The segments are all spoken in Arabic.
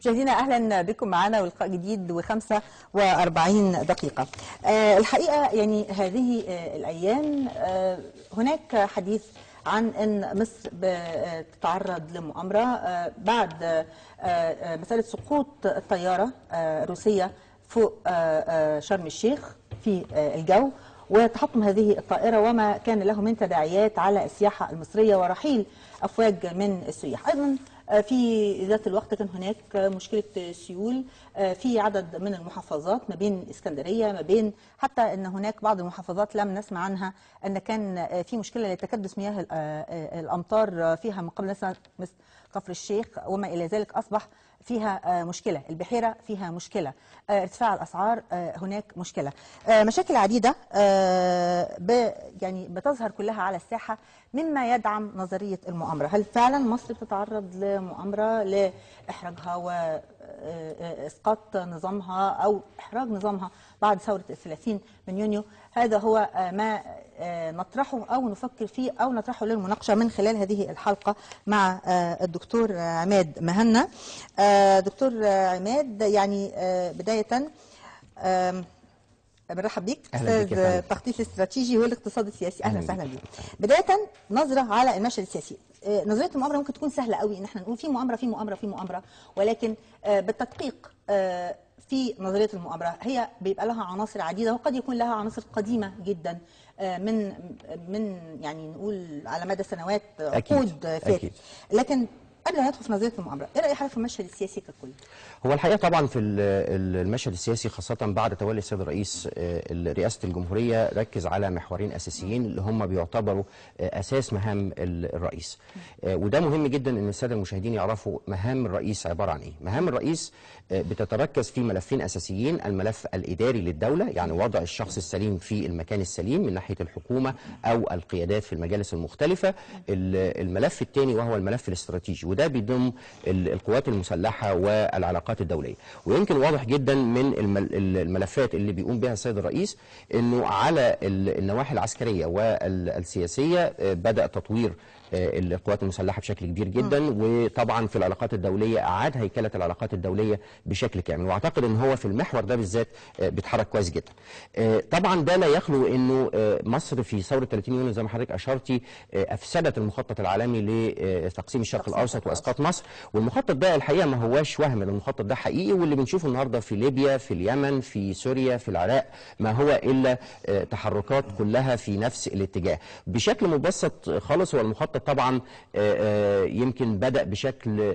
مشاهدينا أهلا بكم معنا ولقاء جديد و45 دقيقة. آه الحقيقة يعني هذه آه الأيام آه هناك حديث عن إن مصر بتتعرض لمؤامرة آه بعد آه آه مسألة سقوط الطيارة آه الروسية فوق آه آه شرم الشيخ في آه الجو وتحطم هذه الطائرة وما كان له من تداعيات على السياحة المصرية ورحيل أفواج من السياح أيضا في ذات الوقت كان هناك مشكلة سيول في عدد من المحافظات ما بين اسكندرية ما بين حتى أن هناك بعض المحافظات لم نسمع عنها أن كان في مشكلة لتكدس مياه الأمطار فيها من قبل مثل كفر الشيخ وما إلى ذلك أصبح فيها مشكلة البحيرة فيها مشكلة ارتفاع الأسعار هناك مشكلة. مشاكل عديدة يعني بتظهر كلها على الساحة مما يدعم نظرية المؤامرة. هل فعلا مصر بتتعرض لمؤامرة لإحراجها وإسقاط نظامها أو إحراج نظامها بعد ثورة الثلاثين من يونيو؟ هذا هو ما نطرحه أو نفكر فيه أو نطرحه للمناقشة من خلال هذه الحلقة مع الدكتور عماد مهنا. دكتور عماد يعني بداية برحب بيك أستاذ التخطيط الاستراتيجي والاقتصاد السياسي. أهلا وسهلا بيك. بداية نظرة على المشهد السياسي. نظرية المؤامرة ممكن تكون سهلة قوي. ان إحنا نقول في مؤامرة في مؤامرة في مؤامرة. ولكن بالتدقيق في نظرية المؤامرة. هي بيبقى لها عناصر عديدة وقد يكون لها عناصر قديمة جدا. من من يعني نقول على مدى سنوات عقود فاتت. لكن قبل ما ندخل في نظرية المؤامرة، إيه رأي حضرتك في المشهد السياسي ككل؟ هو الحقيقة طبعا في المشهد السياسي خاصة بعد تولي السيد الرئيس رئاسة الجمهورية ركز على محورين أساسيين اللي هم بيعتبروا أساس مهام الرئيس. وده مهم جدا إن السادة المشاهدين يعرفوا مهام الرئيس عبارة عن إيه؟ مهام الرئيس بتتركز في ملفين أساسيين، الملف الإداري للدولة يعني وضع الشخص السليم في المكان السليم من ناحية الحكومة أو القيادات في المجالس المختلفة. الملف الثاني وهو الملف الاستراتيجي وده بيضم القوات المسلحة والعلاقات الدولية. ويمكن واضح جدا من الملفات اللي بيقوم بها السيد الرئيس إنه على النواحي العسكرية والسياسية بدأ تطوير القوات المسلحة بشكل كبير جدا وطبعا في العلاقات الدولية أعاد هيكلة العلاقات الدولية بشكل كامل وأعتقد إن هو في المحور ده بالذات بيتحرك كويس جدا. طبعا ده لا يخلو إنه مصر في ثورة 30 يونيو زي ما حضرتك اشرتي أفسدت المخطط العالمي لتقسيم الشرق الأوسط وأسقاط مصر والمخطط ده الحقيقة ما هواش وهم المخطط ده حقيقي واللي بنشوفه النهارده في ليبيا في اليمن في سوريا في العراق ما هو إلا تحركات كلها في نفس الاتجاه. بشكل مبسط خالص هو المخطط طبعا يمكن بدأ بشكل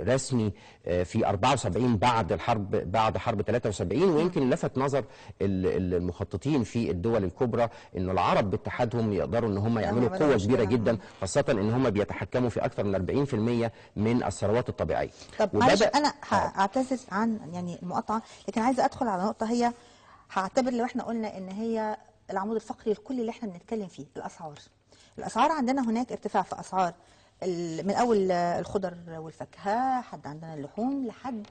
رسمي في 74 بعد الحرب بعد حرب 73 ويمكن لفت نظر المخططين في الدول الكبرى ان العرب باتحادهم يقدروا إن هم يعملوا قوة كبيرة جدا خاصة إن هم بيتحكموا في أكثر من 40% من الثروات الطبيعية. طب معلش أنا هعتذر عن يعني المقاطعة لكن عايزة أدخل على نقطة هي هعتبر لو إحنا قلنا إن هي العمود الفقري الكلي اللي إحنا بنتكلم فيه الأسعار. الأسعار عندنا هناك ارتفاع في أسعار من أول الخضر والفاكهة حد عندنا اللحوم لحد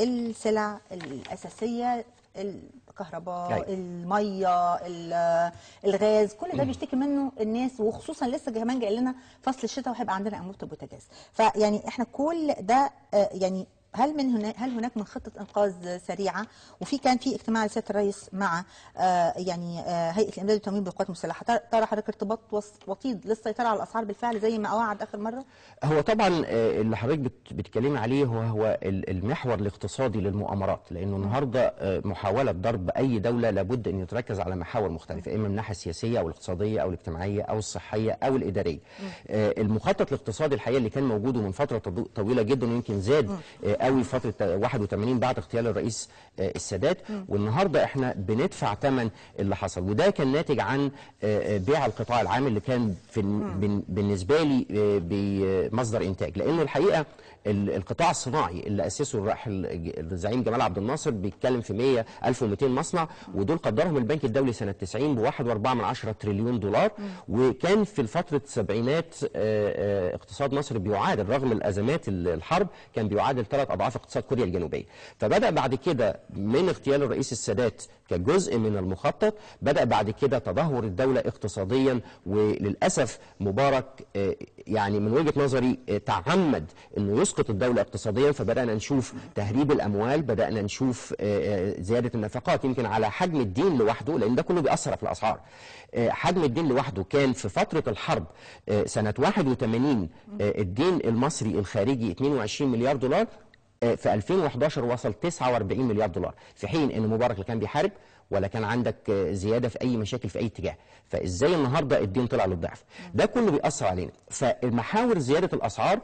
السلع الأساسية الكهرباء أي. المية الغاز كل ده بيشتكي منه الناس وخصوصا لسه كمان جاي لنا فصل الشتاء وهيبقى عندنا انبوبه البوتاجاز فيعني إحنا كل ده يعني هل من هنا هل هناك من خطة إنقاذ سريعة؟ وفي كان في اجتماع لسيادة الرئيس مع آه يعني آه هيئة الامداد والتموين بالقوات المسلحة. ترى حضرتك ارتباط وطيد للسيطرة على الأسعار بالفعل زي ما وعد آخر مرة؟ هو طبعا اللي حضرتك بتتكلمي عليه هو هو المحور الاقتصادي للمؤامرات. لأنه النهارده محاولة ضرب أي دولة لابد أن يتركز على محاور مختلفة إما من الناحيه السياسيه أو الاقتصادية أو الاجتماعية أو الصحية أو الإدارية. آه المخطط الاقتصادي الحقيقة اللي كان موجود من فترة طويلة جدا ويمكن زاد قوي فترة 81 بعد اغتيال الرئيس السادات. والنهاردة إحنا بندفع ثمن اللي حصل. وده كان ناتج عن بيع القطاع العام اللي كان في بالنسبة لي بمصدر إنتاج. لأنه الحقيقة القطاع الصناعي اللي أسسه الراحل الزعيم جمال عبد الناصر بيتكلم في 100 1200 مصنع ودول قدرهم البنك الدولي سنة 90 ب 1.4 تريليون دولار. وكان في فترة السبعينات اقتصاد مصر بيعادل رغم الأزمات الحرب كان بيعادل ثلاث أضعاف اقتصاد كوريا الجنوبية. فبدأ بعد كده من اغتيال الرئيس السادات كجزء من المخطط بدأ بعد كده تدهور الدولة اقتصاديا وللأسف مبارك آه، يعني من وجهة نظري آه، تعمد إنه يسقط الدولة اقتصاديا فبدأنا نشوف تهريب الأموال بدأنا نشوف آه، آه، زيادة النفقات يمكن على حجم الدين لوحده لأن ده كله بيأثر في الأسعار. حجم الدين لوحده كان في فترة الحرب سنة 81 آه، الدين المصري الخارجي 22 مليار دولار في 2011 وصل 49 مليار دولار. في حين إن مبارك لا كان بيحارب ولا كان عندك زيادة في أي مشاكل في أي اتجاه. فإزاي النهارده الدين طلع للضعف؟ ده كله بيأثر علينا. فالمحاور زيادة الأسعار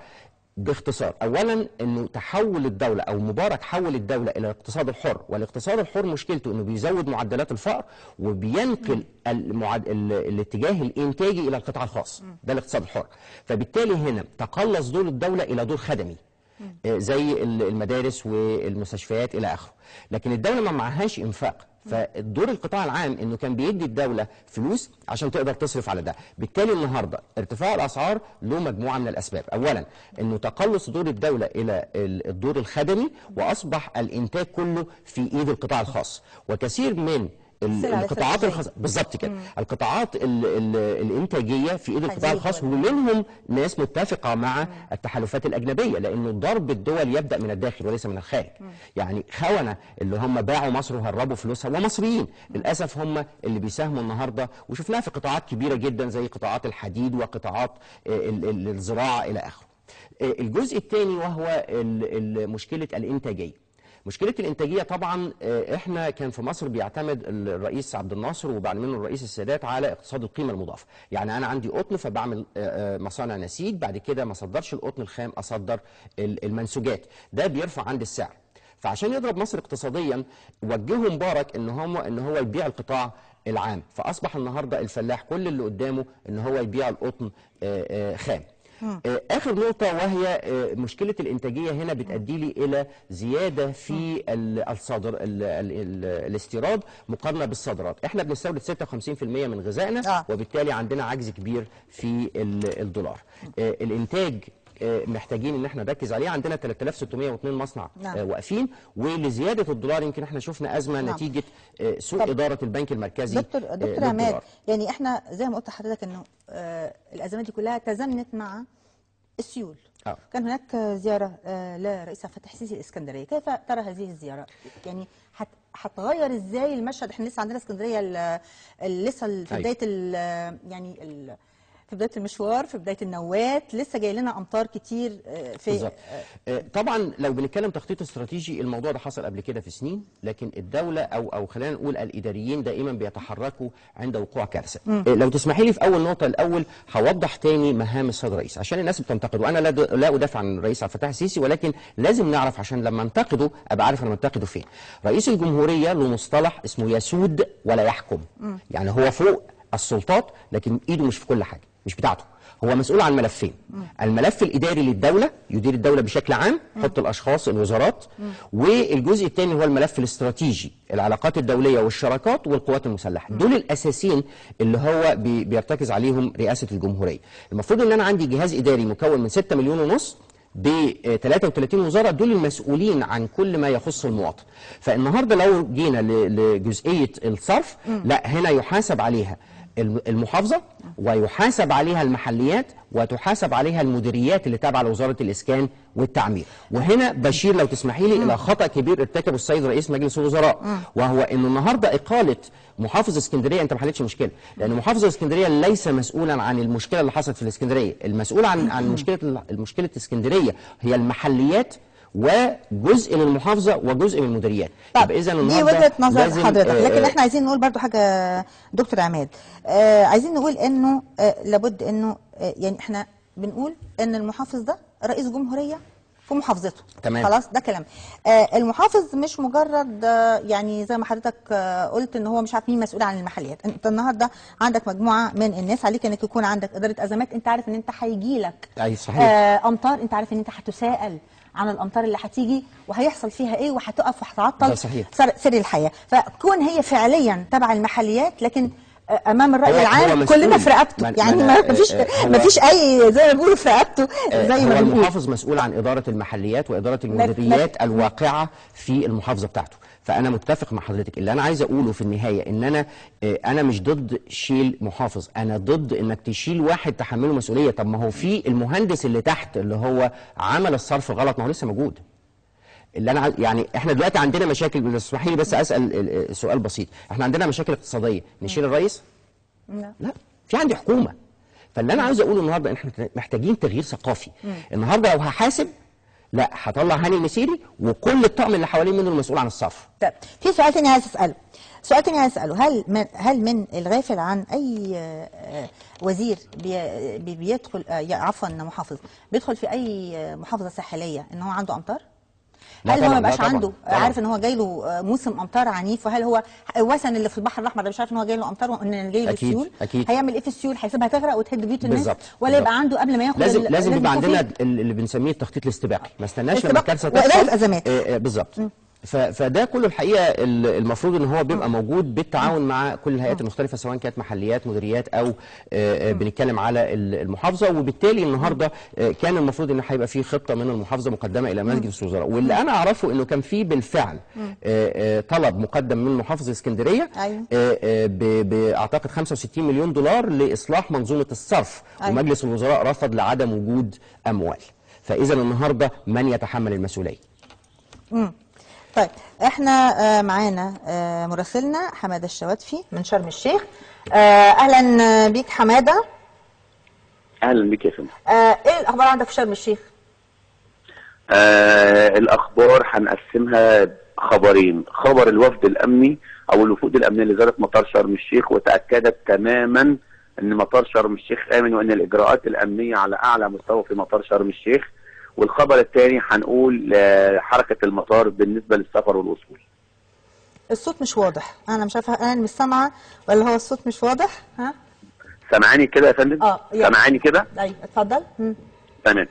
باختصار. اولا انه تحول الدولة أو مبارك حول الدولة إلى الاقتصاد الحر. والاقتصاد الحر مشكلته إنه بيزود معدلات الفقر وبينقل المعد... ال... الاتجاه الإنتاجي إلى القطاع الخاص. ده الاقتصاد الحر. فبالتالي هنا تقلص دور الدولة إلى دور خدمي. آه، زي ال- المدارس والمستشفيات إلى آخره. لكن الدولة ما معهاش إنفاق. فالدور القطاع العام إنه كان بيدي الدولة فلوس عشان تقدر تصرف على ده. بالتالي النهارده ارتفاع الأسعار له مجموعة من الأسباب. اولا إنه تقلص دور الدولة إلى ال- الدور الخدمي وأصبح الإنتاج كله في إيد القطاع الخاص. وكثير من القطاعات. الخاصة. بالظبط كده. القطاعات ال ال الإنتاجية في إيد القطاع الخاص ومنهم ناس متفقة مع التحالفات الأجنبية لأنه ضرب الدول يبدأ من الداخل وليس من الخارج. يعني خونة اللي هم باعوا مصر وهربوا فلوسها ومصريين للأسف هم اللي بيساهموا النهارده وشفناها في قطاعات كبيرة جدا زي قطاعات الحديد وقطاعات آه، ال- ال- الزراعة إلى آخره. آه، الجزء الثاني وهو مشكلة الإنتاجية. مشكلة الإنتاجية طبعا آه، إحنا كان في مصر بيعتمد الرئيس عبد الناصر وبعد منه الرئيس السادات على اقتصاد القيمة المضافة. يعني أنا عندي قطن فبعمل آه، آه، مصانع نسيج بعد كده ما اصدرش القطن الخام أصدر ال- المنسوجات. ده بيرفع عندي السعر. فعشان يضرب مصر اقتصاديا وجهه مبارك إن هو إن هو يبيع القطاع العام. فأصبح النهارده الفلاح كل اللي قدامه إن هو يبيع القطن خام. آخر نقطة وهي آه، مشكلة الإنتاجية هنا بتؤدي لي إلى زيادة في ال- الصادر ال- ال- ال- الاستيراد مقارنة بالصادرات إحنا بنستورد 56% من غذائنا آه. وبالتالي عندنا عجز كبير في ال- الدولار. آه، الإنتاج آه، محتاجين إن إحنا نركز عليه عندنا 3602 مصنع نعم. آه، واقفين ولزيادة الدولار يمكن إحنا شفنا أزمة نعم. نتيجة آه، سوء طب إدارة البنك المركزي دكتور آه، دكتور عماد. يعني إحنا زي ما قلت لحضرتك إنه آه الأزمات دي كلها تزامنت مع السيول آه. كان هناك زيارة آه لرئيس عبد الفتاح السيسي الاسكندريه كيف ترى هذه الزيارة يعني هت- هتغير إزاي المشهد إحنا لسه عندنا ال- لسه في أيوة. بداية ال- يعني ال- في بداية المشوار في بداية النوات لسه جاي لنا امطار كتير آه، في بالظبط. آه، طبعا لو بنتكلم تخطيط استراتيجي الموضوع ده حصل قبل كده في سنين لكن الدولة أو أو خلينا نقول الإداريين دائما بيتحركوا عند وقوع كارثة. آه، لو تسمحي لي في أول نقطة الأول هوضح تاني مهام السيد الرئيس. عشان الناس بتنتقد وأنا لا لا أدافع عن الرئيس عبد الفتاح السيسي ولكن لازم نعرف عشان لما انتقده أبقى عارف أنا منتقده فين. رئيس الجمهورية له مصطلح اسمه يسود ولا يحكم. يعني هو فوق السلطات لكن إيده مش في كل حاجة. مش بتاعته. هو مسؤول عن ملفين. الملف الإداري للدولة يدير الدولة بشكل عام يحط الأشخاص الوزارات والجزء الثاني هو الملف الاستراتيجي العلاقات الدولية والشراكات والقوات المسلحة. دول الاساسيين اللي هو بي- بيرتكز عليهم رئاسة الجمهورية. المفروض إن أنا عندي جهاز إداري مكون من 6 مليون ونص ب 33 وزارة دول المسؤولين عن كل ما يخص المواطن. فالنهاردة لو جينا لجزئية الصرف لا هنا يحاسب عليها. الم- المحافظة ويحاسب عليها المحليات وتحاسب عليها المديريات اللي تابعة لوزارة الإسكان والتعمير. وهنا بشير لو تسمحي لي إلى خطأ كبير ارتكبه السيد رئيس مجلس الوزراء وهو إنه النهارده إقالة محافظ اسكندرية أنت ما حلتش مشكلة لأن محافظ اسكندرية ليس مسؤولا عن المشكلة اللي حصلت في الإسكندرية المسؤول عن عن مشكله المشكلة اسكندريه هي المحليات وجزء من المحافظة وجزء من المديريات. طب اذا دي وجهة نظر حضرتك. آه، لكن آه، إحنا عايزين نقول برضو حاجة دكتور عماد. آه عايزين نقول إنه آه لابد إنه آه يعني إحنا بنقول إن المحافظ ده رئيس جمهورية في محافظته. تمام. خلاص ده كلام. آه المحافظ مش مجرد آه يعني زي ما حضرتك آه قلت إن هو مش عارف مين مسؤول عن المحليات. أنت النهارده عندك مجموعة من الناس عليك إنك يكون عندك إدارة أزمات. أنت عارف إن أنت هيجي لك أي صحيح. آه أمطار. أنت عارف إن أنت هتساءل. عن الأمطار اللي هتيجي وهيحصل فيها إيه وهتقف وهتعطل. سر, الحياة فكون هي فعليا تبع المحليات لكن أمام الرأي العام. كلنا في رقبته يعني ما فيش آه، ما فيش أي زي ما بيقولوا في رقبته آه، زي ما بنقول المحافظ مسؤول عن إدارة المحليات وإدارة المديريات الواقعة في المحافظة بتاعته فأنا متفق مع حضرتك. اللي أنا عايز أقوله في النهاية إن أنا آه، أنا مش ضد شيل محافظ. أنا ضد إنك تشيل واحد تحمله مسؤولية. طب ما هو في المهندس اللي تحت اللي هو عمل الصرف غلط ما هو لسه موجود. اللي أنا يعني إحنا دلوقتي عندنا مشاكل. اسمحي لي بس أسأل ال- ال- سؤال بسيط. إحنا عندنا مشاكل اقتصادية. نشيل الرئيس؟ لا. لا. في عندي حكومة. فاللي أنا عايز أقوله النهارده إن إحنا محتاجين تغيير ثقافي. النهارده لو هحاسب لا هطلع هاني المسيري وكل الطقم اللي حواليه منه المسؤول عن الصرف طيب في سؤال تاني عايز أسأله. سؤال تاني عايز أسأله. هل من هل من الغافل عن أي آه، وزير بي بي- بيدخل آه، عفوا محافظ بيدخل في أي محافظة ساحلية إن هو عنده أمطار؟ هل هو ما بقاش عنده طبعاً. عارف إن هو جاي له آه، موسم أمطار عنيف وهل هو وسن اللي في البحر الأحمر ده مش عارف إن هو جاي له أمطار وإن جاي له سيول أكيد. هيعمل إيه في السيول؟ هيسيبها تغرق وتهد بيوت الناس بالظبط، ولا. يبقى عنده قبل ما ياخد لازم لازم يبقى عندنا اللي بنسميه التخطيط الاستباقي ما استناش لما الكارثة تحصل. آه، آه، بالظبط فده كله الحقيقة ال- المفروض إن هو بيبقى موجود بالتعاون مع كل الهيئات المختلفة سواء كانت محليات مديريات أو آه، آه، بنتكلم على ال- المحافظة. وبالتالي النهارده آه، كان المفروض إن هيبقى في خطة من المحافظة مقدمة إلى مجلس الوزراء. واللي أنا أعرفه إنه كان في بالفعل طلب مقدم من محافظة اسكندرية ب- باعتقد 65 مليون دولار لإصلاح منظومة الصرف. أيوة. ومجلس الوزراء رفض لعدم وجود أموال. فإذا النهارده من يتحمل المسؤولية. طيب إحنا آه، معانا آه، مراسلنا حمادة الشواتفي من شرم الشيخ. آه، أهلا بيك حمادة. أهلا بك يا فندم. إيه الأخبار عندك في شرم الشيخ؟ آه الأخبار هنقسمها خبرين خبر الوفد الأمني أو الوفود الأمنية اللي زارت مطار شرم الشيخ وتأكدت تماما إن مطار شرم الشيخ آمن وإن الإجراءات الأمنية على أعلى مستوى في مطار شرم الشيخ. والخبر الثاني هنقول آه، حركة المطار بالنسبة للسفر والوصول. الصوت مش واضح. أنا مش عارفة أنا مش سامعة ولا هو الصوت مش واضح؟ ها؟ سامعاني كده يا فندم؟ آه،. سامعاني كده؟ أيوه اتفضل. تمام.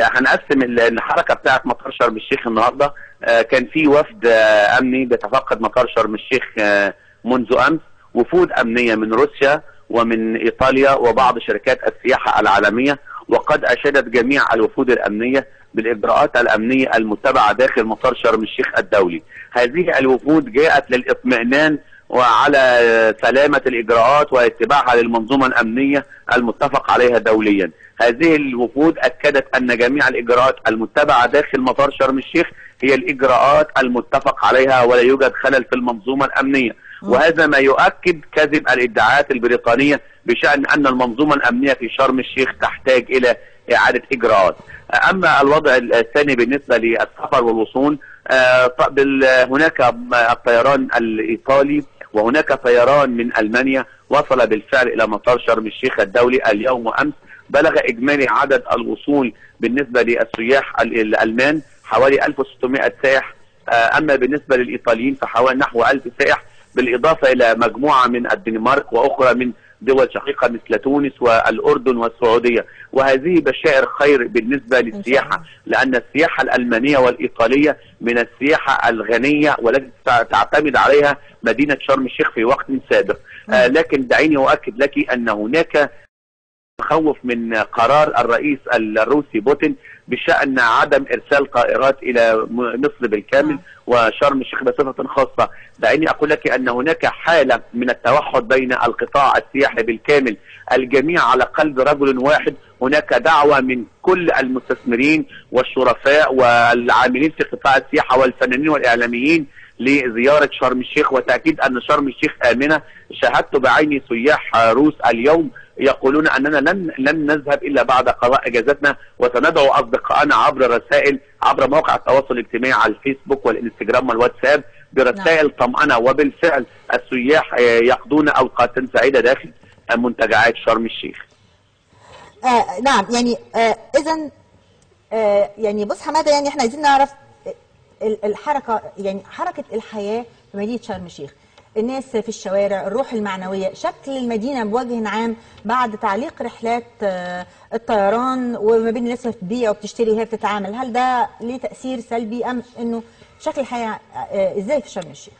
هنقسم ال- الحركة بتاعه مطار شرم الشيخ النهارده. آه، كان في وفد آه، أمني بيتفقد مطار شرم الشيخ آه، منذ أمس. وفود أمنية من روسيا ومن إيطاليا وبعض شركات السياحة العالمية. وقد أشادت جميع الوفود الأمنية بالإجراءات الأمنية المتبعة داخل مطار شرم الشيخ الدولي. هذه الوفود جاءت للاطمئنان وعلى سلامة الإجراءات واتباعها للمنظومة الأمنية المتفق عليها دوليا هذه الوفود أكدت أن جميع الإجراءات المتبعة داخل مطار شرم الشيخ هي الإجراءات المتفق عليها ولا يوجد خلل في المنظومة الأمنية وهذا ما يؤكد كذب الادعاءات البريطانية بشأن أن المنظومة الأمنية في شرم الشيخ تحتاج إلى إعادة إجراءات. أما الوضع الثاني بالنسبة للسفر والوصول آه، هناك الطيران الإيطالي وهناك طيران من ألمانيا وصل بالفعل إلى مطار شرم الشيخ الدولي اليوم وأمس بلغ إجمالي عدد الوصول بالنسبة للسياح ال- الألمان حوالي 1600 سائح آه، أما بالنسبة للإيطاليين فحوالي نحو 1000 سائح بالإضافة إلى مجموعة من الدنمارك وأخرى من دول شقيقة مثل تونس والأردن والسعودية. وهذه بشائر خير بالنسبة للسياحة لأن السياحة الألمانية والإيطالية من السياحة الغنية والتي تع- تعتمد عليها مدينة شرم الشيخ في وقت سابق. آه لكن دعيني أؤكد لك أن هناك تخوف من قرار الرئيس الروسي بوتين بشأن عدم إرسال طائرات إلى م- مصر بالكامل وشرم الشيخ بصفة خاصة. دعيني أقول لك أن هناك حالة من التوحد بين القطاع السياحي بالكامل. الجميع على قلب رجل واحد. هناك دعوة من كل المستثمرين والشرفاء والعاملين في قطاع السياحة والفنانين والإعلاميين لزيارة شرم الشيخ وتأكيد أن شرم الشيخ آمنة. شاهدت بعيني سياح روس اليوم يقولون أننا لن لن نذهب إلا بعد قضاء إجازتنا. وسندعو أصدقائنا عبر رسائل عبر مواقع التواصل الاجتماعي على الفيسبوك والإنستجرام والواتساب برسائل طمأنة. وبالفعل السياح آه، يقضون أوقاتا سعيدة داخل منتجعات شرم الشيخ. آه نعم. يعني آه اذا آه يعني بص حمادة يعني إحنا عايزين نعرف الحركة يعني حركة الحياة في مدينة شرم الشيخ. الناس في الشوارع الروح المعنوية. شكل المدينة بوجه عام بعد تعليق رحلات آه الطيران وما بين الناس اللي بتبيع وبتشتري وهي بتتعامل. هل ده ليه تأثير سلبي أم إنه شكل الحياة آه إزاي في شرم الشيخ؟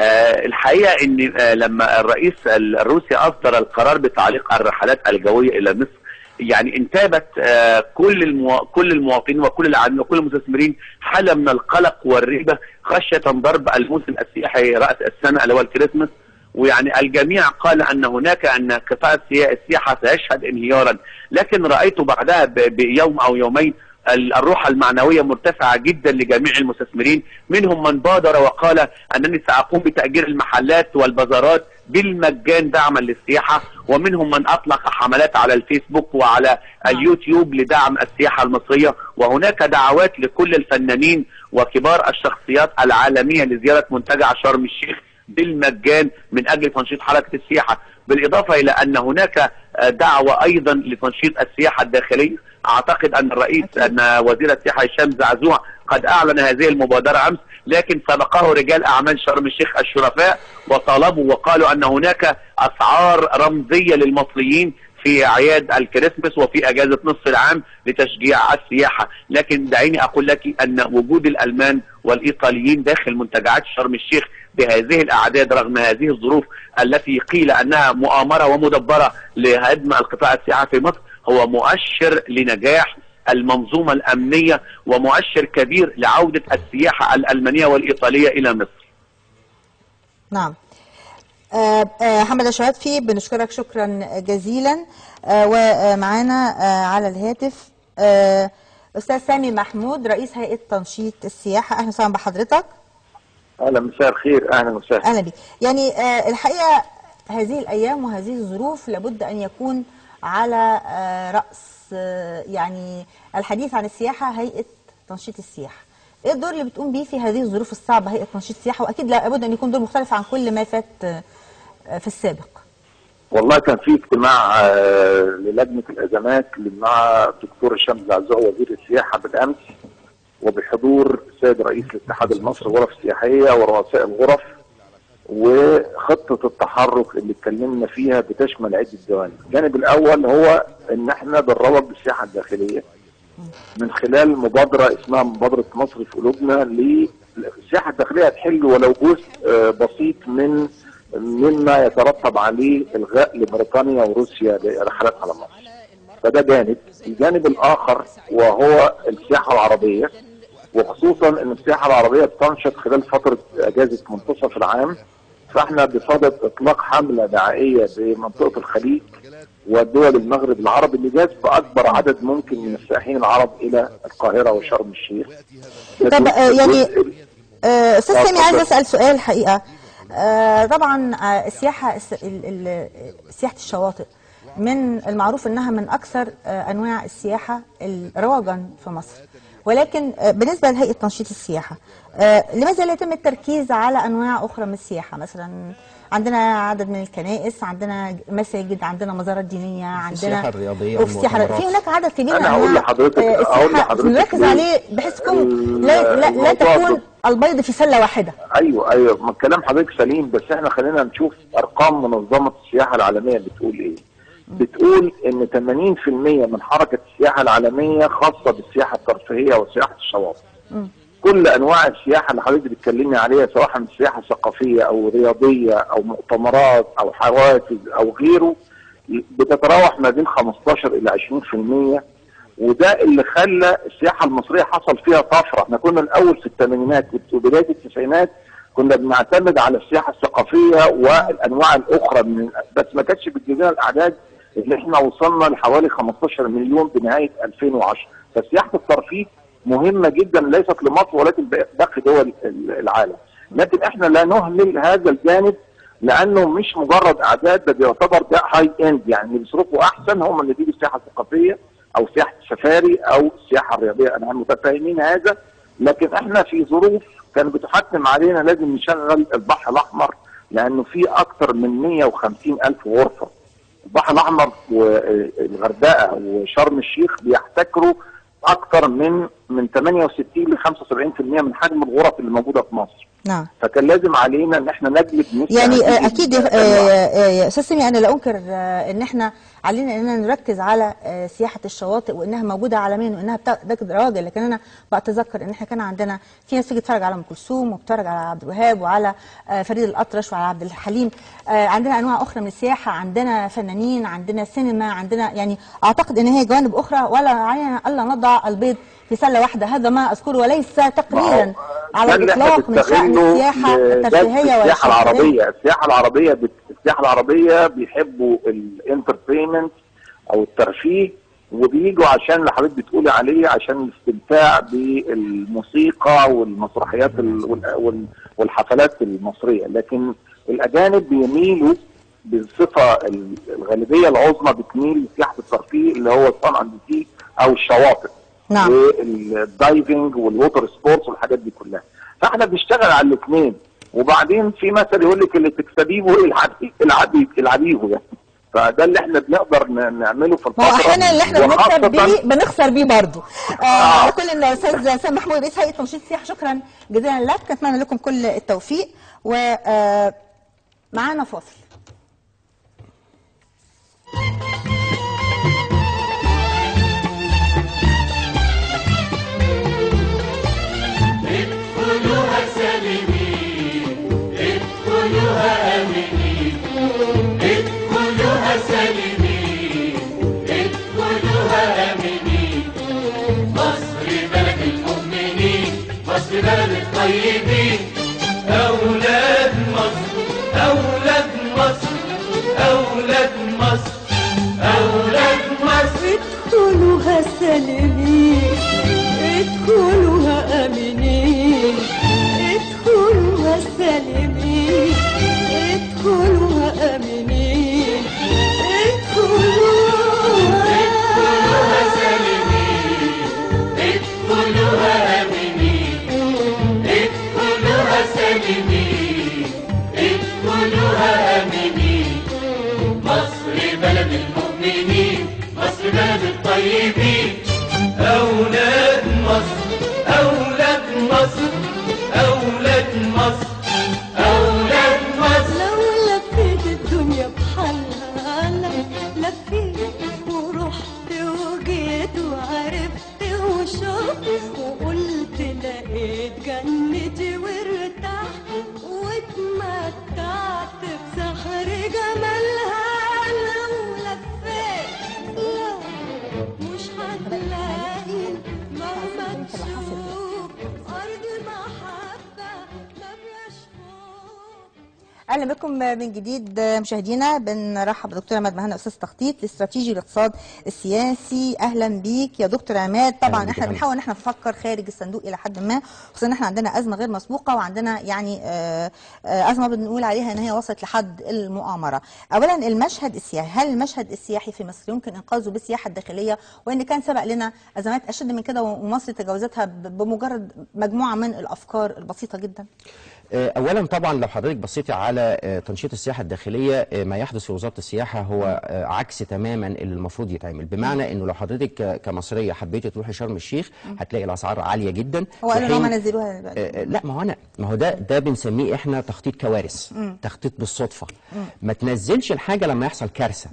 آه، الحقيقة إن آه، لما الرئيس الروسي أصدر القرار بتعليق الرحلات الجوية إلى مصر يعني انتابت آه، كل المو... كل المواطنين وكل العاملين وكل المستثمرين حالة من القلق والريبة خشية ضرب الموسم السياحي رأس السنة اللي هو الكريسماس. ويعني الجميع قال أن هناك أن قطاع السيا- السياحة سيشهد انهيارا. لكن رأيت بعدها ب- بيوم أو يومين ال- الروح المعنوية مرتفعة جدا لجميع المستثمرين. منهم من بادر وقال أنني سأقوم بتأجير المحلات والبازارات بالمجان دعما للسياحه ومنهم من أطلق حملات على الفيسبوك وعلى اليوتيوب لدعم السياحة المصرية. وهناك دعوات لكل الفنانين وكبار الشخصيات العالمية لزيارة منتجع شرم الشيخ بالمجان من أجل تنشيط حركة السياحة. بالإضافة إلى أن هناك دعوة أيضا لتنشيط السياحة الداخلية. أعتقد أن الرئيس أن وزير السياحة هشام زعزوع قد أعلن هذه المبادرة أمس لكن سبقه رجال أعمال شرم الشيخ الشرفاء وطالبوا وقالوا أن هناك أسعار رمزية للمصريين في أعياد الكريسماس وفي أجازة نصف العام لتشجيع السياحة، لكن دعيني أقول لك أن وجود الألمان والإيطاليين داخل منتجعات شرم الشيخ بهذه الأعداد رغم هذه الظروف التي قيل أنها مؤامرة ومدبرة لهدم القطاع السياحي في مصر هو مؤشر لنجاح المنظومة الأمنية ومؤشر كبير لعودة السياحة الألمانية والإيطالية إلى مصر. نعم. آه، آه، محمد الشهادفي بنشكرك شكرا جزيلا. آه، ومعانا على الهاتف أستاذ سامي محمود رئيس هيئة تنشيط السياحة. أهلا وسهلا بحضرتك. أهلا مساء الخير. أهلا وسهلا. أهلا بك يعني الحقيقة هذه الأيام وهذه الظروف لابد أن يكون على آه، رأس آه، يعني الحديث عن السياحة هيئة تنشيط السياحة. إيه الدور اللي بتقوم بيه في هذه الظروف الصعبة هيئة تنشيط السياحة؟ وأكيد لابد أن يكون دور مختلف عن كل ما فات آه، في السابق. والله كان في اجتماع للجنة الأزمات مع الدكتور هشام زعزوع وزير السياحة بالأمس وبحضور السيد رئيس الاتحاد المصري للغرف السياحية ورؤساء الغرف. وخطة التحرك اللي اتكلمنا فيها بتشمل عدة جوانب، الجانب الأول هو إن إحنا بنروج بالسياحة الداخلية من خلال مبادرة اسمها مبادرة مصر في قلوبنا للسياحه الداخلية هتحل ولو جزء آه، بسيط من مما يترتب عليه الغاء لبريطانيا وروسيا لرحلات على مصر. فده جانب، الجانب الآخر وهو السياحة العربية. وخصوصا إن السياحة العربية بتنشط خلال فترة أجازة منتصف العام. فاحنا بصدد اطلاق حملة دعائية بمنطقة الخليج ودول المغرب العربي اللي جذب أكبر عدد ممكن من السائحين العرب إلى القاهرة وشرم الشيخ. طب آه، يعني آه، أستاذ آه، سامي عايز. أسأل سؤال الحقيقة آه، طبعا السياحة الس- ال- ال- سياحة الشواطئ من المعروف إنها من أكثر أنواع السياحة ال- رواجا في مصر ولكن آه، بالنسبة لهيئة تنشيط السياحة آه، لماذا لا يتم التركيز على أنواع أخرى من السياحة مثلا عندنا عدد من الكنائس عندنا مساجد عندنا مزارات دينية عندنا السياحة الرياضية وفي. في هناك عدد كبير من أنا هقول أنواع، لحضرتك- آه، هقول السياحة لحضرتك نركز ليه؟ عليه بحيث لا لا, لا تكون البيض في سله واحدة أيوه أيوه ما كلام حضرتك سليم بس إحنا خلينا نشوف أرقام منظمة السياحة العالمية بتقول إيه بتقول إن 80% من حركة السياحة العالمية خاصة بالسياحة الترفيهية وسياحة الشواطئ. كل أنواع السياحة اللي حضرتك بتتكلمي عليها سواء من سياحة ثقافية أو رياضية أو مؤتمرات أو حوافز أو غيره بتتراوح ما بين 15 إلى 20% وده اللي خلى السياحة المصرية حصل فيها طفرة، إحنا كنا الأول في الثمانينات وبدايه التسعينات كنا بنعتمد على السياحة الثقافية والأنواع الأخرى من بس ما كانتش بتجيب الأعداد اللي إحنا وصلنا لحوالي 15 مليون بنهايه 2010 فسياحه الترفيه مهمة جدا ليست لمصر ولكن باقي دول العالم. لكن إحنا لا نهمل هذا الجانب لأنه مش مجرد أعداد ده بيعتبر ده هاي اند يعني اللي بيصرفوا أحسن هم اللي بيجوا السياحة الثقافية أو سياحة السفاري أو السياحة الرياضية. أنا متفاهمين هذا. لكن إحنا في ظروف كان بتحتم علينا لازم نشغل البحر الأحمر لأنه في أكثر من 150 ألف غرفة. البحر الأحمر والغردقه وشرم الشيخ بيحتكروا أكثر من من 68 ل 75% من حجم الغرف اللي موجودة في مصر. نعم. فكان لازم علينا إن إحنا نجلب يعني آه، أكيد يا-. آه، آه، أستاذ سامي أنا لا أنكر إن إحنا علينا إننا نركز على سياحة الشواطئ وإنها موجودة عالميا وإنها بتجد رواج لكن أنا بتذكر إن إحنا كان عندنا في ناس تيجي تتفرج على أم كلثوم وبتتفرج على عبد الوهاب وعلى فريد الأطرش وعلى عبد الحليم. عندنا أنواع أخرى من السياحة عندنا فنانين عندنا سينما عندنا يعني أعتقد إن هي جوانب أخرى ولا علينا ألا نضع البيض في سلة واحدة. هذا ما أذكره وليس تقليلا على الإطلاق من شأن السياحة الترفيهية السياحة العربية؟ السياحة العربية بت... السياحة العربية بيحبوا ال entertainment أو الترفيه وبيجوا عشان اللي حضرتك بتقولي عليه عشان الاستمتاع بالموسيقى والمسرحيات ال... وال... وال... والحفلات المصرية. لكن الأجانب بيميلوا بالصفة ال- الغالبية العظمى بتميل لسياحة الترفيه اللي هو ال sun and أو الشواطئ. نعم. وال diving وال water sports والحاجات دي كلها. فاحنا بنشتغل على الاثنين. وبعدين في مثل يقول لك اللي تكسبيه العبي العبي العبيه يعني. فده اللي إحنا بنقدر نعمله في الفترة أحيانا اللي إحنا بنكسب بيه بنخسر بيه برضه. آه على كل الأستاذ سامي محمود رئيس هيئه تنشيط السياحه شكرا جزيلا لك. نتمنى لكم كل التوفيق. و آه، معانا فاصل. بلد الطيبين أولاد مصر أولاد مصر أولاد مصر أولاد مصر. ادخلوها سالمين بلد الطيبين من جديد مشاهدينا بنرحب بدكتور عماد مهنا أستاذ تخطيط الاستراتيجي الاقتصاد السياسي. أهلا بيك يا دكتور عماد. طبعا إحنا. بنحاول إن إحنا نفكر خارج الصندوق إلى حد ما خصوصا إن إحنا عندنا أزمة غير مسبوقة وعندنا يعني آه، آه، أزمة بنقول عليها إن هي وصلت لحد المؤامرة. اولا المشهد السياحي هل المشهد السياحي في مصر يمكن إنقاذه بالسياحة الداخلية؟ وإن كان سبق لنا أزمات أشد من كده ومصر تجاوزتها بمجرد مجموعة من الأفكار البسيطة جدا. اولا طبعا لو حضرتك بصيتي على آه، تنشيط السياحة الداخلية آه، ما يحدث في وزارة السياحة هو آه، عكس تماما اللي المفروض يتعمل. بمعنى إنه لو حضرتك كمصرية حبيتي تروحي شرم الشيخ هتلاقي الأسعار عالية جدا. هو قالوا وحين- نزلوها. آه، آه، لا ما هو أنا ما هو ده ده بنسميه إحنا تخطيط كوارث تخطيط بالصدفة. ما تنزلش الحاجة لما يحصل كارثة.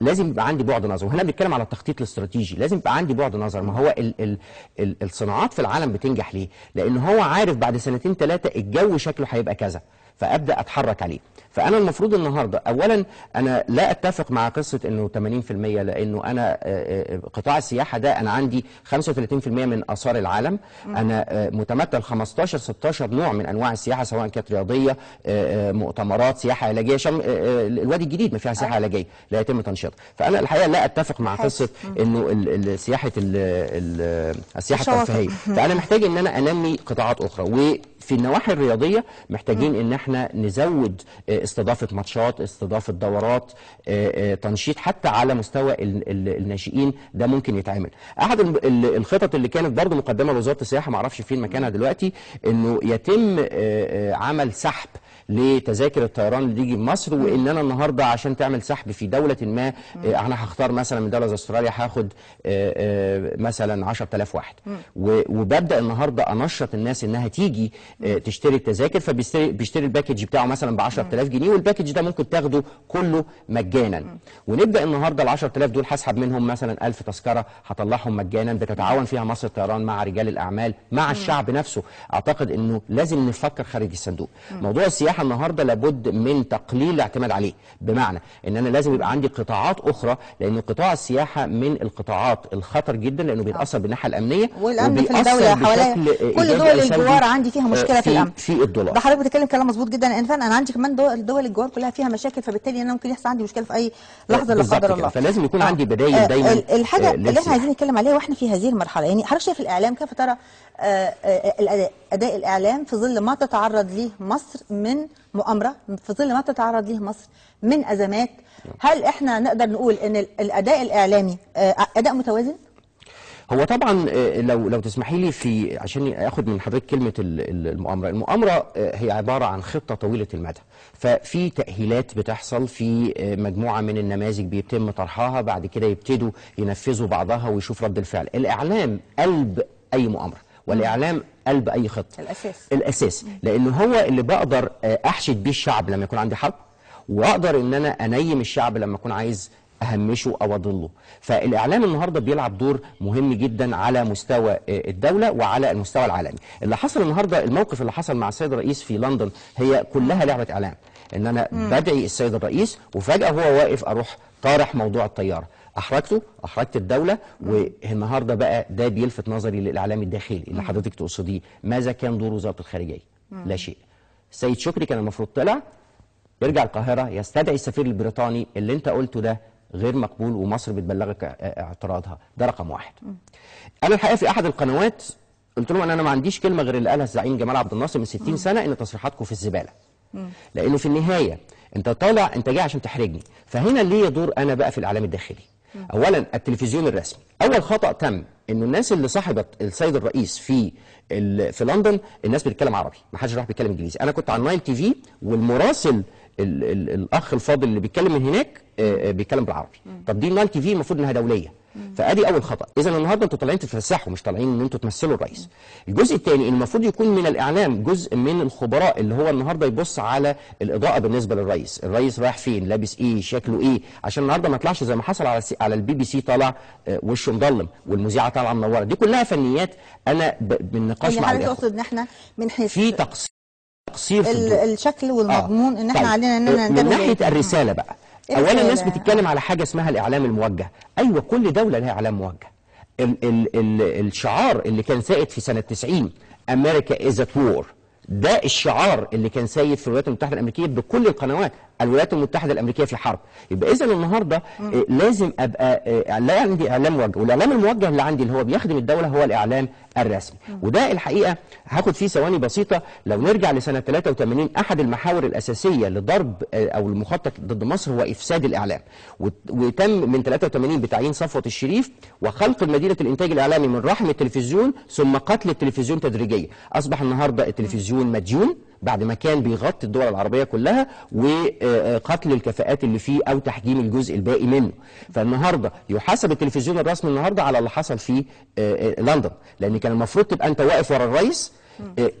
لازم يبقى عندي بعد نظر. وهنا بنتكلم على التخطيط الاستراتيجي. لازم يبقى عندي بعد نظر. ما هو ال ال ال الصناعات في العالم بتنجح ليه؟ لأن هو عارف بعد سنتين ثلاثة الجو شكله هيبقى كذا. فأبدأ أتحرك عليه. فأنا المفروض النهارده اولا أنا لا أتفق مع قصة إنه 80% لأنه أنا آه، آه، قطاع السياحة ده أنا عندي 35% من آثار العالم. أنا آه، متمثل 15 16 نوع من أنواع السياحة سواء كانت رياضية مؤتمرات سياحة علاجية شم الوادي الجديد ما فيها سياحة علاجية لا يتم تنشيطها. فأنا الحقيقة لا أتفق مع. قصة إنه سياحة ال- ال- السياحة. الترفيهيه فأنا محتاج إن أنا أنمي قطاعات أخرى وفي النواحي الرياضية محتاجين إن إحنا نزود آه، استضافة ماتشات استضافة دورات آه، آه، تنشيط حتى على مستوى ال- ال- الناشئين ده ممكن يتعمل. أحد ال- ال- الخطط اللي كانت برضو مقدمة لوزارة السياحة ما أعرفش فين مكانها دلوقتي إنه يتم عمل سحب لتذاكر الطيران اللي تيجي مصر وإن أنا النهارده عشان تعمل سحب في دولة ما آه، أنا هختار مثلا من دولة زي أستراليا هاخد آه، آه، مثلا 10000 واحد. وببدأ النهارده أنشط الناس إنها تيجي تشتري التذاكر فبيشتري بيشتري ال package بتاعه مثلا ب 10000 جنيه وال package ده ممكن تاخده كله مجانا. ونبدأ النهارده ال 10000 دول هسحب منهم مثلا 1000 تذكرة هطلعهم مجانا بتتعاون فيها مصر الطيران مع رجال الأعمال مع الشعب نفسه. أعتقد إنه لازم نفكر خارج الصندوق. موضوع السياحة النهارده لابد من تقليل الاعتماد عليه. بمعنى إن أنا لازم يبقى عندي قطاعات أخرى لأن قطاع السياحة من القطاعات الخطر جدا لأنه بيتأثر بالناحية الأمنية والأمن في الدولة حواليا كل دول الجوار عندي فيها مشكلة آه، في الأمن. في الدولار. ده حضرتك بتتكلم كلام مظبوط جدا. إن فعلا أنا عندي كمان دول, دول الجوار كلها فيها مشاكل فبالتالي أنا ممكن يحصل عندي مشكلة في أي لحظة لا قدر. الله. فلازم يكون آه. عندي بدايل آه، دايما ال- الحاجة آه، اللي إحنا. عايزين نتكلم عليها وإحنا في هذه المرحلة. يعني حضرتك شايف الإعلام كيف ترى؟ الأداء أداء الإعلام في ظل ما تتعرض له مصر من مؤامرة في ظل ما تتعرض له مصر من أزمات؟ هل إحنا نقدر نقول إن ال- الأداء الإعلامي آه، أداء متوازن؟ هو طبعا آه، لو لو تسمحي لي في عشان اخد من حضرتك كلمة ال- ال- المؤامرة، المؤامرة آه، هي عبارة عن خطة طويلة المدى، ففي تأهيلات بتحصل في مجموعة من النماذج بيتم طرحها بعد كده يبتدوا ينفذوا بعضها ويشوف رد الفعل، الإعلام قلب أي مؤامرة. والإعلام قلب أي خطة. الأساس. الأساس. لأنه هو اللي بقدر آه، أحشد بيه الشعب لما يكون عندي حرب وأقدر إن أنا أنيم الشعب لما اكون عايز أهمشه أو أضله. فالإعلام النهارده بيلعب دور مهم جدا على مستوى آه، الدولة وعلى المستوى العالمي. اللي حصل النهارده الموقف اللي حصل مع السيد الرئيس في لندن هي كلها لعبة إعلام. إن أنا بدعي السيد الرئيس وفجأة هو واقف أروح طارح موضوع الطيارة. أحرجته أحرجت الدولة والنهاردة بقى ده بيلفت نظري للإعلام الداخلي اللي حضرتك تقصديه. ماذا كان دور وزاره الخارجية؟ لا شيء. السيد شكري كان المفروض طلع يرجع القاهرة يستدعي السفير البريطاني اللي انت قلته ده غير مقبول ومصر بتبلغك اعتراضها. ده رقم واحد. أنا الحقيقة في أحد القنوات قلت لهم ان أنا ما عنديش كلمة غير اللي قالها الزعيم جمال عبد الناصر من 60 سنة إن تصريحاتكم في الزبالة. لأنه في النهاية أنت طالع أنت جاي عشان تحرجني. فهنا ليه دور أنا بقى في الإعلام الداخلي؟ اولا التلفزيون الرسمي. أول خطأ تم انه الناس اللي صاحبت السيد الرئيس في في لندن الناس بتتكلم عربي ما حدش راح بيتكلم إنجليزي. أنا كنت على ال Nile TV والمراسل ال ال الأخ الفاضل اللي بيتكلم من هناك آه، آه، بيتكلم بالعربي. طب دي ال Nile TV المفروض إنها دولية. فأدي أول خطأ. اذا النهارده أنتوا طالعين تتفسحوا مش طالعين إن أنتوا تمثلوا الرئيس. الجزء الثاني المفروض يكون من الإعلام جزء من الخبراء اللي هو النهارده يبص على الإضاءة بالنسبة للرئيس. الرئيس رايح فين؟ لابس إيه؟ شكله إيه؟ عشان النهارده ما يطلعش زي ما حصل على السي- على البي بي سي طالع آه، وشه مضلم والمذيعة طالعة منورة. دي كلها فنيات أنا ب- بالنقاش مع حضرتك تقصد إن إحنا من حيث في تقصير تقصير في. الشكل والمضمون إن إحنا طيب. علينا اننا من ناحية ليه. الرسالة بقى الرسالة. اولا الناس بتتكلم على حاجة اسمها الإعلام الموجه أيوه كل دولة لها إعلام موجه ال ال ال الشعار اللي كان سائد في سنة 90 America is at war ده الشعار اللي كان سيد في الولايات المتحدة الأمريكية بكل القنوات الولايات المتحدة الأمريكية في حرب يبقى إذا النهارده آه، لازم أبقى آه، لا عندي إعلام موجه والإعلام الموجه اللي عندي اللي هو بيخدم الدولة هو الإعلام الرسمي. وده الحقيقة هاخد فيه ثواني بسيطة. لو نرجع لسنة 83 أحد المحاور الأساسية لضرب آه، أو المخطط ضد مصر هو إفساد الإعلام. وت- وتم من 83 بتعيين صفوة الشريف وخلق مدينة الإنتاج الإعلامي من رحم التلفزيون ثم قتل التلفزيون تدريجيا. أصبح النهارده التلفزيون مديون. بعد ما كان بيغطي الدول العربية كلها وقتل الكفاءات اللي فيه أو تحجيم الجزء الباقي منه. فالنهاردة يحاسب التلفزيون الرسمي النهارده على اللي حصل في آه، آه، لندن. لأن كان المفروض تبقى أنت واقف ورا الرئيس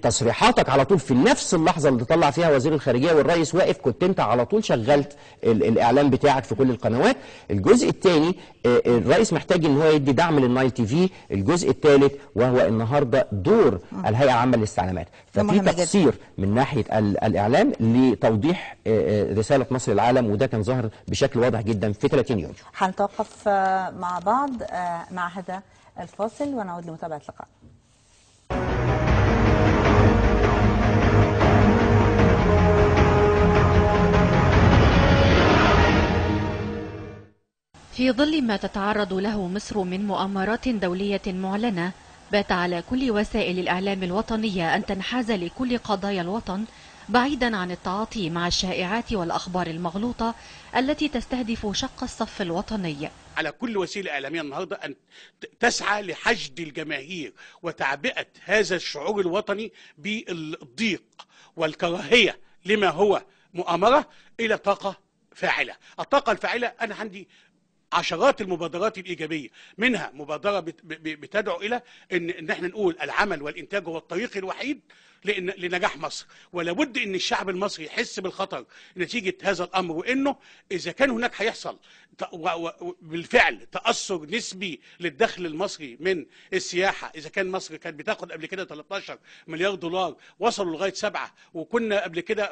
تصريحاتك على طول في نفس اللحظة اللي طلع فيها وزير الخارجية والرئيس واقف كنت انت على طول شغلت ال- الاعلام بتاعك في كل القنوات. الجزء الثاني الرئيس محتاج إن هو يدي دعم للنايل تي في. الجزء الثالث وهو النهارده دور الهيئة العامة للاستعلامات. ففي. تقصير من ناحية ال- الإعلام لتوضيح رسالة مصر للعالم وده كان ظاهر بشكل واضح جدا في 30 يونيو هنتوقف آه، مع بعض آه، مع هذا الفاصل ونعود لمتابعة اللقاء. في ظل ما تتعرض له مصر من مؤامرات دولية معلنة بات على كل وسائل الإعلام الوطنية أن تنحاز لكل قضايا الوطن بعيدا عن التعاطي مع الشائعات والأخبار المغلوطة التي تستهدف شق الصف الوطني. على كل وسيلة إعلامية النهارده أن ت- تسعى لحشد الجماهير وتعبئة هذا الشعور الوطني بالضيق والكراهية لما هو مؤامرة إلى طاقة فاعلة. الطاقة الفاعلة أنا عندي عشرات المبادرات الإيجابية. منها مبادرة بتدعو إلى إن إحنا نقول العمل والإنتاج هو الطريق الوحيد لنجاح مصر. ولابد إن الشعب المصري يحس بالخطر نتيجة هذا الأمر وإنه إذا كان هناك هيحصل بالفعل تأثر نسبي للدخل المصري من السياحة. إذا كان مصر كانت بتاخد قبل كده 13 مليار دولار وصلوا لغاية سبعة وكنا قبل كده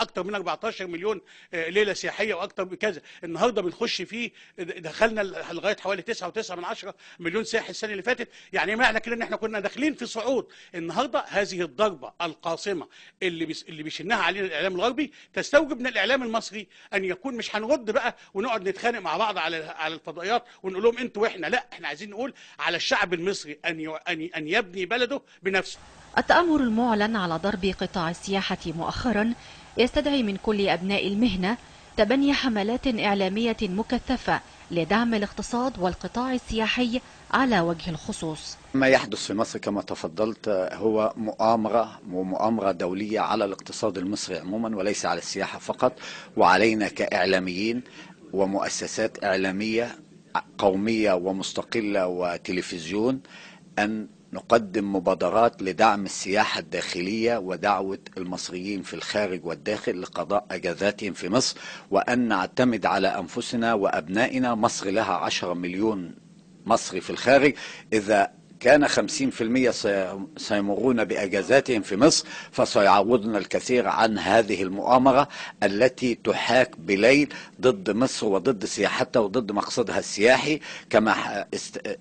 أكتر من 14 مليون آه، ليلة سياحية وأكتر من كذا. النهارده بنخش فيه دخلنا لغاية حوالي 9.9 من عشرة مليون سائح السنة اللي فاتت. يعني معنى كده إن إحنا كنا داخلين في صعود النهارده هذه الضربه القاصمة اللي بيس اللي بيشنها علينا الإعلام الغربي تستوجب من الإعلام المصري أن يكون مش هنرد بقى ونقعد نتخانق مع بعض على على الفضائيات ونقول لهم أنتوا وإحنا لأ إحنا عايزين نقول على الشعب المصري أن أن أن يبني بلده بنفسه. التآمر المعلن على ضرب قطاع السياحة مؤخرا يستدعي من كل أبناء المهنة تبني حملات إعلامية مكثفة لدعم الاقتصاد والقطاع السياحي على وجه الخصوص. ما يحدث في مصر كما تفضلت هو مؤامرة ومؤامرة دولية على الاقتصاد المصري عموما وليس على السياحة فقط وعلينا كإعلاميين ومؤسسات إعلامية قومية ومستقلة وتلفزيون أن نقدم مبادرات لدعم السياحة الداخلية ودعوة المصريين في الخارج والداخل لقضاء أجازاتهم في مصر وأن نعتمد على أنفسنا وأبنائنا. مصر لها عشرة مليون مصري في الخارج. إذا كان 50% سي- سيمرون بأجازاتهم في مصر فسيعوضنا الكثير عن هذه المؤامرة التي تحاك بليل ضد مصر وضد سياحتها وضد مقصدها السياحي كما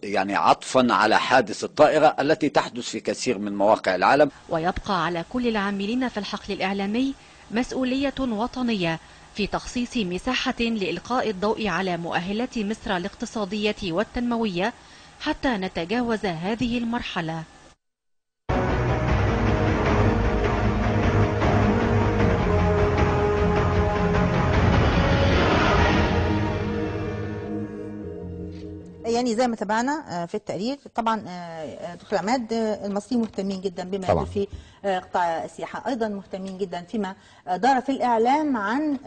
يعني عطفا على حادث الطائرة التي تحدث في كثير من مواقع العالم. ويبقى على كل العاملين في الحقل الإعلامي مسؤولية وطنية في تخصيص مساحة لإلقاء الضوء على مؤهلات مصر الاقتصادية والتنموية حتى نتجاوز هذه المرحلة. يعني زي ما تابعنا آه، في التقرير. طبعا آه، آه، دكتور عماد المصريين مهتمين جدا بما طبعاً. في قطاع السياحة أيضا مهتمين جدا فيما دار في الإعلام عن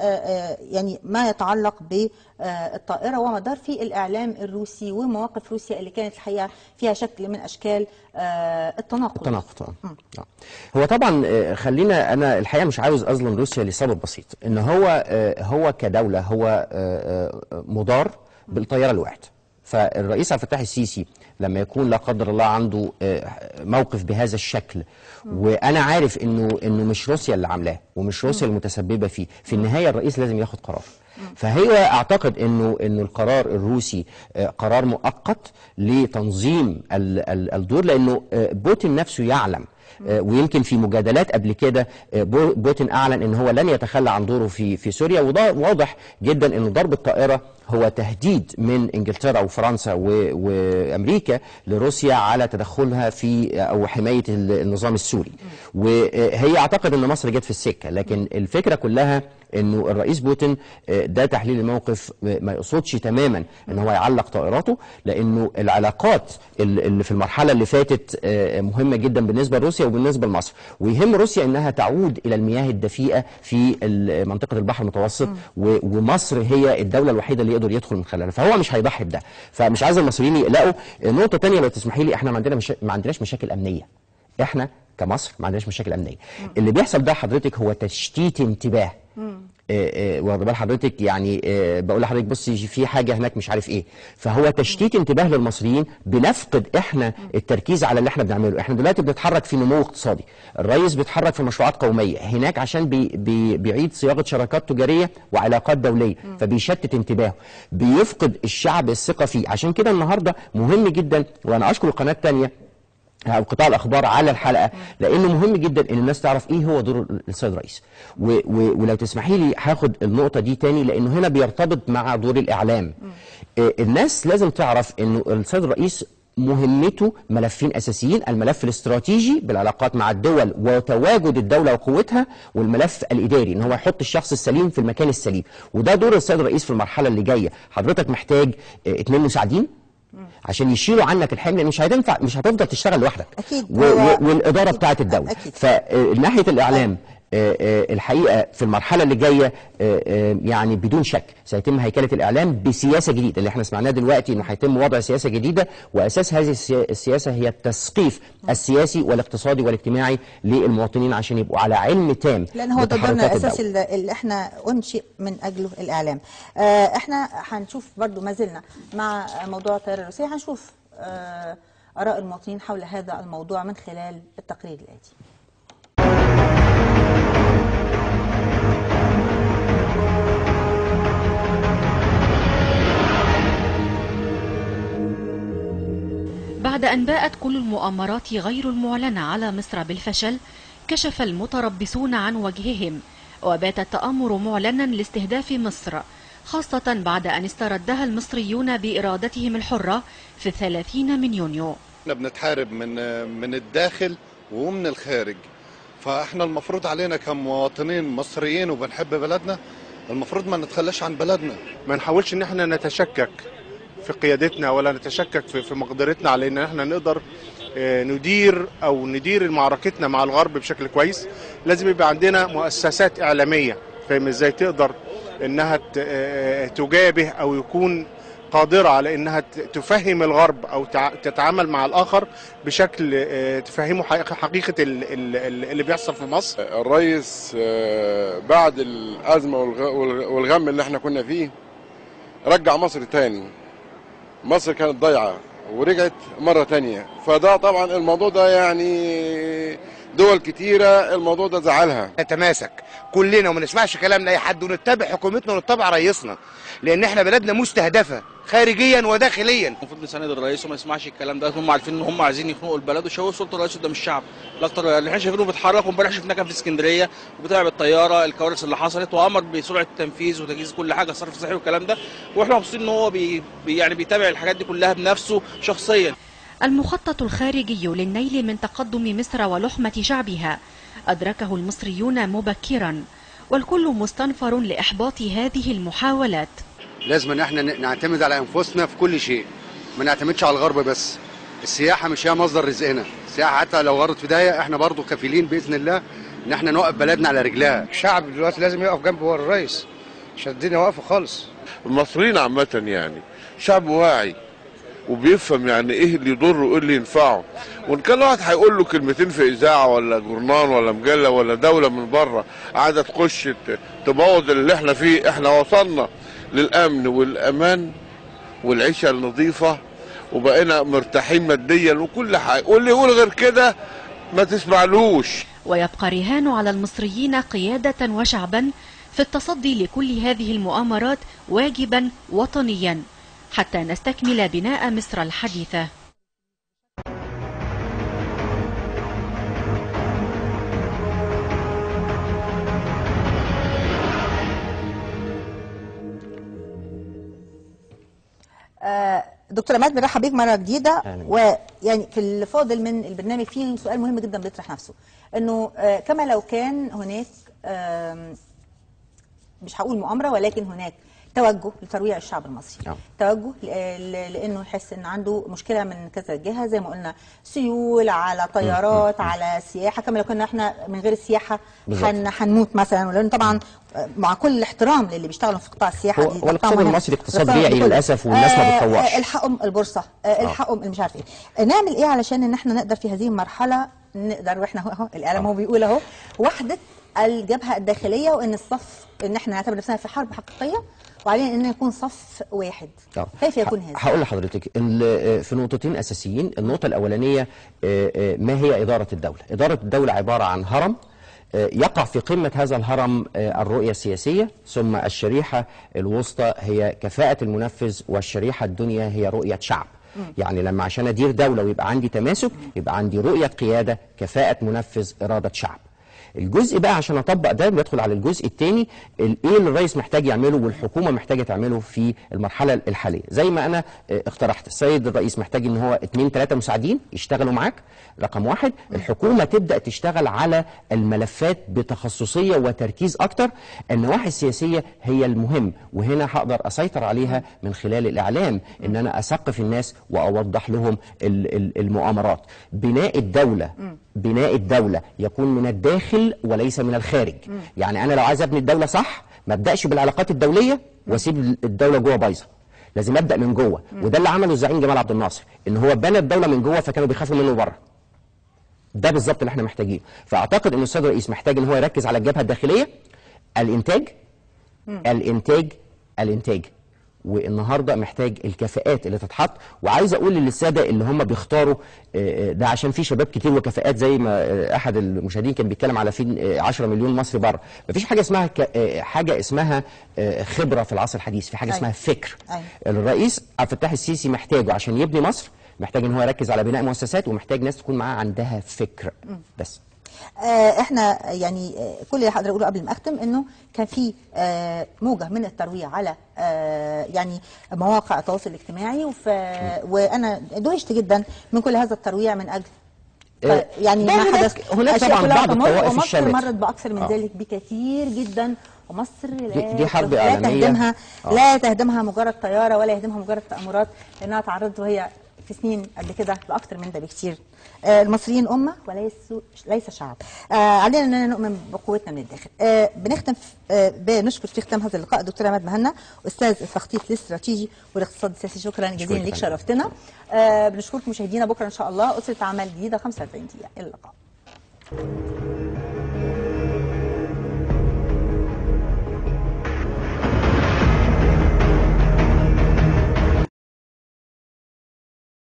يعني ما يتعلق بالطائره وما دار في الإعلام الروسي ومواقف روسيا اللي كانت الحقيقة فيها شكل من أشكال التناقض. التناقض آه. هو طبعا خلينا أنا الحقيقة مش عاوز أظلم روسيا لسبب بسيط إن هو هو كدولة هو مدار بالطيارة الواحده فالرئيس عبد الفتاح السيسي لما يكون لا قدر الله عنده آه، موقف بهذا الشكل وأنا عارف إنه إنه مش روسيا اللي عاملاه ومش روسيا المتسببة فيه في النهاية الرئيس لازم ياخد قرار. فهي أعتقد إنه إنه القرار الروسي آه، قرار مؤقت لتنظيم ال- ال- الدور لأنه آه، بوتين نفسه يعلم ويمكن في مجادلات قبل كده آه، بو- بوتين أعلن إن هو لن يتخلى عن دوره في في سوريا. وده واضح جدا إن ضرب الطائرة هو تهديد من إنجلترا وفرنسا وأمريكا لروسيا على تدخلها في أو حماية ال- النظام السوري. وهي أعتقد إن مصر جت في السكة لكن الفكرة كلها انه الرئيس بوتين آه، ده تحليل الموقف آه، ما يقصدش تماما إن هو يعلق طائراته لأنه العلاقات ال- اللي في المرحلة اللي فاتت آه، مهمة جدا بالنسبة لروسيا وبالنسبة لمصر. ويهم روسيا إنها تعود إلى المياه الدفيئة في منطقه البحر المتوسط ومصر هي الدولة الوحيدة اللي يقدر يدخل من خلالها. فهو مش هيضحي بده. فمش عايز المصريين يقلقوا. نقطة تانية لو تسمحي لي إحنا ما عندنا مشا... ما عندناش مشاكل أمنية. إحنا كمصر ما عندناش مشاكل أمنية. اللي بيحصل ده حضرتك هو تشتيت انتباه. واخد بال حضرتك؟ يعني آه، بقول لحضرتك بصي في حاجة هناك مش عارف إيه. فهو تشتيت انتباه للمصريين بنفقد إحنا التركيز على اللي إحنا بنعمله. إحنا دلوقتي بنتحرك في نمو اقتصادي. الرئيس بيتحرك في مشروعات قومية هناك عشان بي بي بيعيد صياغة شراكات تجارية وعلاقات دولية فبيشتت انتباهه. بيفقد الشعب الثقه فيه عشان كده النهارده مهم جدا وأنا أشكر القناة الثانية قطاع الأخبار على الحلقة لأنه مهم جدا إن الناس تعرف إيه هو دور السيد الرئيس و و ولو تسمحي لي هاخد النقطة دي تاني لأنه هنا بيرتبط مع دور الإعلام. آه، الناس لازم تعرف إنه السيد الرئيس مهمته ملفين أساسيين الملف الاستراتيجي بالعلاقات مع الدول وتواجد الدولة وقوتها والملف الإداري إن هو يحط الشخص السليم في المكان السليم. وده دور السيد الرئيس في المرحلة اللي جاية. حضرتك محتاج آه، اتنين مساعدين؟ عشان يشيلوا عنك الحمل مش هتنفع مش هتفضل تشتغل لوحدك أكيد. و و هو- والإدارة بتاعة الدولة. فناحية الإعلام الحقيقة في المرحلة اللي جاية آه، آه، يعني بدون شك سيتم هيكلة الإعلام بسياسة جديدة. اللي إحنا سمعناه دلوقتي إنه هيتم وضع سياسة جديدة وأساس هذه السيا- السياسة هي التثقيف السياسي والاقتصادي والاجتماعي للمواطنين عشان يبقوا على علم تام لأن هو ده بتحركات ضمن أساس الدولة. ال- اللي إحنا أنشئ من اجله الإعلام. آه إحنا هنشوف برضو ما زلنا مع موضوع الطيارة الروسية هنشوف آه آراء المواطنين حول هذا الموضوع من خلال التقرير الآتي. بعد أن باءت كل المؤامرات غير المعلنة على مصر بالفشل كشف المتربصون عن وجههم وبات التآمر معلنا لاستهداف مصر خاصة بعد أن استردها المصريون بإرادتهم الحرة في الثلاثين من يونيو. إحنا بنتحارب من من الداخل ومن الخارج فإحنا المفروض علينا كمواطنين مصريين وبنحب بلدنا المفروض ما نتخلاش عن بلدنا. ما نحاولش إن إحنا نتشكك. في قيادتنا ولا نتشكك في مقدرتنا على إن إحنا نقدر آه، ندير أو ندير معركتنا مع الغرب بشكل كويس. لازم يبقى عندنا مؤسسات إعلامية فاهم إزاي؟ تقدر إنها ت- آه، تجابه أو يكون قادرة على إنها ت- تفهم الغرب تع- تتعامل مع الآخر بشكل آه، تفهمه حقيقة- اللي بيحصل في مصر. الرئيس آه، بعد الأزمة والغ- والغ- والغم اللي إحنا كنا فيه رجع مصر تاني. مصر كانت ضايعة ورجعت مرة تانية. فده طبعا الموضوع ده يعني دول كتيرة الموضوع ده زعلها. نتماسك كلنا وما نسمعش كلام لأي حد ونتبع حكومتنا ونتبع رئيسنا لأن إحنا بلدنا مستهدفة خارجيا وداخليا. المفروض نساند الرئيس وما يسمعش الكلام ده هم عارفين إن هم عايزين يخنقوا البلد وشوهوا سلطه الرئيس قدام الشعب. الاكتر اللي إحنا شايفينه بيتحرك وإمبارح شفناه كان في إسكندرية وبتاع بالطيارة الكوارث اللي حصلت وأمر بسرعة التنفيذ وتجهيز كل حاجة صرف صحي والكلام ده. وإحنا مبسوطين إن هو بي- يعني بيتابع الحاجات دي كلها بنفسه شخصيا. المخطط الخارجي للنيل من تقدم مصر ولحمة شعبها. أدركه المصريون مبكرا والكل مستنفر لإحباط هذه المحاولات. لازم إن إحنا نعتمد على أنفسنا في كل شيء. ما نعتمدش على الغرب بس. السياحة مش هي مصدر رزقنا. السياحة حتى لو غرت في داهية إحنا برضو كفيلين بإذن الله إن إحنا نوقف بلدنا على رجلها. الشعب دلوقتي لازم يقف جنب هو الرئيس مش الدنيا واقفة خالص. المصريين عامة يعني شعب واعي. وبيفهم يعني إيه اللي يضره وإيه اللي ينفعه. وإن كان واحد هيقول له كلمتين في إذاعة ولا جورنال ولا مجلة ولا دولة من بره قاعدة تخش تبوظ اللي إحنا فيه إحنا وصلنا للأمن والأمان والعيشة النظيفة وبقينا مرتاحين ماديا وكل حاجة. واللي يقول غير كده ما تسمعلوش. ويبقى رهان على المصريين قيادة وشعبا في التصدي لكل هذه المؤامرات واجبا وطنيا. حتى نستكمل بناء مصر الحديثة آه، دكتور عماد بنرحب بيك مرة جديدة. ويعني في الفاضل من البرنامج في سؤال مهم جدا بيطرح نفسه. إنه آه، كما لو كان هناك مش هقول مؤامرة ولكن هناك توجه لترويع الشعب المصري. نعم. توجه لإنه يحس إن عنده مشكلة من كذا جهة زي ما قلنا سيول على طيارات على سياحة. كما لو كنا إحنا من غير السياحة هنموت مثلا. لأن طبعا مع كل الاحترام للي بيشتغلوا في قطاع السياحة هو- دي هو قطاع الاقتصاد مهم. المصري اقتصاد بيعي للأسف والناس ما آه، بتطوعش. آه، الحقهم البورصة آه، الحقهم مش عارف إيه. نعمل إيه علشان إن إحنا نقدر في هذه المرحلة نقدر وإحنا اهو الإعلام هو بيقول أهو وحدة الجبهة الداخلية وإن الصف إن إحنا نعتبر نفسنا في حرب حقيقية وعلينا ان يكون صف واحد. آه. كيف يكون هذا؟ هقول لحضرتك ال- في نقطتين أساسيين. النقطة الأولانية آه، آه، ما هي إدارة الدولة؟ إدارة الدولة عبارة عن هرم آه، يقع في قمة هذا الهرم آه، الرؤية السياسية ثم الشريحة الوسطى هي كفاءة المنفذ والشريحة الدنيا هي رؤية شعب. يعني لما عشان أدير دولة ويبقى عندي تماسك يبقى عندي رؤية قيادة كفاءة منفذ إرادة شعب. الجزء بقى عشان أطبق ده بيدخل على الجزء الثاني إيه اللي الرئيس محتاج يعمله والحكومة محتاجة تعمله في المرحلة الحالية. زي ما أنا آه، اقترحت السيد الرئيس محتاج إن هو اثنين ثلاثة مساعدين يشتغلوا معاك رقم واحد. الحكومة تبدأ تشتغل على الملفات بتخصصية وتركيز أكتر. النواحي السياسية هي المهم وهنا هقدر أسيطر عليها من خلال الإعلام إن أنا أثقف الناس وأوضح لهم ال- ال- المؤامرات. بناء الدولة بناء الدولة يكون من الداخل وليس من الخارج. مم. يعني أنا لو عايز أبني الدولة صح ما أبدأش بالعلاقات الدولية وأسيب الدولة جوه بايظة. لازم أبدأ من جوه. وده اللي عمله الزعيم جمال عبد الناصر إن هو بنى الدولة من جوه فكانوا بيخافوا منه بره. ده بالظبط اللي إحنا محتاجينه. فأعتقد إن السيد الرئيس محتاج إن هو يركز على الجبهة الداخلية الإنتاج الإنتاج الإنتاج. والنهارده محتاج الكفاءات اللي تتحط وعايز أقول للساده اللي هم بيختاروا آه، آه، ده عشان في شباب كتير وكفاءات زي ما آه، احد المشاهدين كان بيتكلم على في آه، 10 مليون مصري بره مفيش حاجة اسمها ك- حاجة اسمها خبرة في العصر الحديث في حاجة أيوة. اسمها فكر أيوة. الرئيس عبد الفتاح السيسي محتاجه عشان يبني مصر محتاج إن هو يركز على بناء مؤسسات ومحتاج ناس تكون معاه عندها فكر. بس آه، إحنا يعني آه، كل اللي هقدر أقوله قبل ما أختم إنه كان في آه، موجة من الترويع على آه، يعني مواقع التواصل الاجتماعي وف... وأنا دهشت جدا من كل هذا الترويع من أجل آه، يعني ده ما حدث هناك طبعاً بعض الطوائف ومصر الشامت. مرت بأكثر من آه. ذلك بكثير جدا ومصر لا دي- حرب لا. تهدمها آه. لا تهدمها مجرد طيارة ولا يهدمها مجرد تأمرات لأنها تعرضت وهي في سنين قبل كده لاكثر من ده بكثير آه، المصريين أمة وليسوا ليس شعب. آه، علينا أننا نؤمن بقوتنا من الداخل. آه، بنختم بنشكر في ختام هذا اللقاء الدكتور عماد مهنا أستاذ التخطيط الاستراتيجي والاقتصاد السياسي. شكرا جزيلا ليك. شرفتنا. بنشكركم مشاهدينا. بكرة إن شاء الله أسرة عمل جديدة 45 دقيقة. إلى اللقاء.